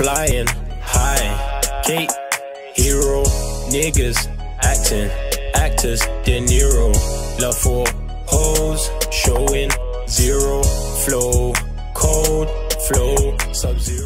flying high. Kate, hero, niggas acting, actors, De Niro. Love for hoes, showing zero flow, cold flow, sub zero.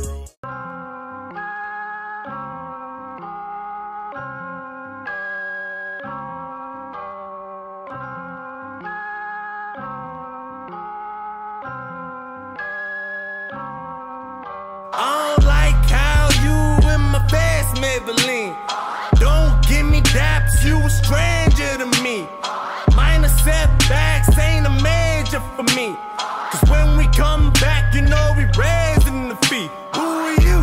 For me. Cause when we come back, you know we raising the fee. Who are you?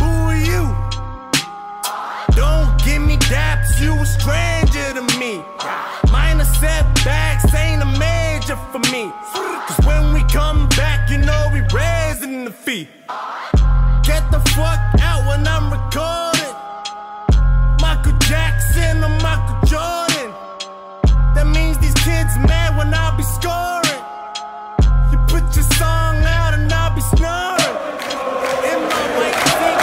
Who are you? Don't give me daps, you a stranger to me. Minor setbacks ain't a major for me. Cause when we come back, you know we raising the fee. Get the fuck out when I be scoring. You put your song out and I'll be snoring. In my white tee,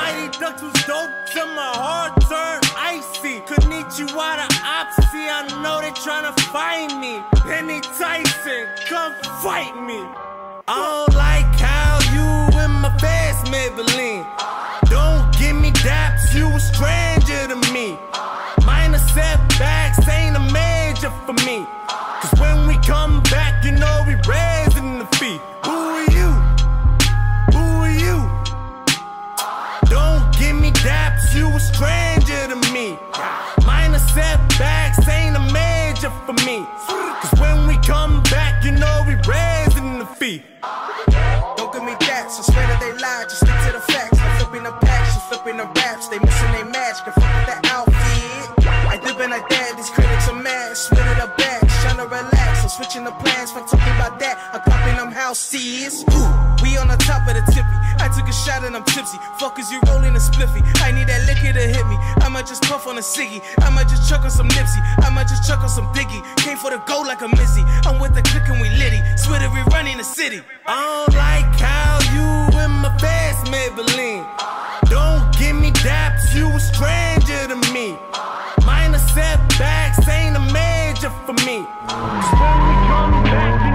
Mighty Ducks was dope till my heart turned icy. Konnichiwa to Opsy, I know they tryna find me. Penny Tyson, come fight me. I for me. Cause when we come back, you know we raising the fee. Who are you? Who are you? Don't give me daps, you a stranger to me. Minor setbacks ain't a major for me. Cause when we come back, you know we raising the fee. Popping them houses. Ooh, we on the top of the tippy, I took a shot and I'm tipsy. Fuck is you rolling a spliffy? I need that liquor to hit me. I might just puff on a ciggy, I might just chuck on some Nipsey, I might just chuck on some Biggie. Came for the gold like a Missy, I'm with the click and we litty. Swear that we running the city. I don't like how you in my fast Maybelline. Don't give me daps, you a stranger to me. Minor setbacks ain't a major for me. Cause when we come back,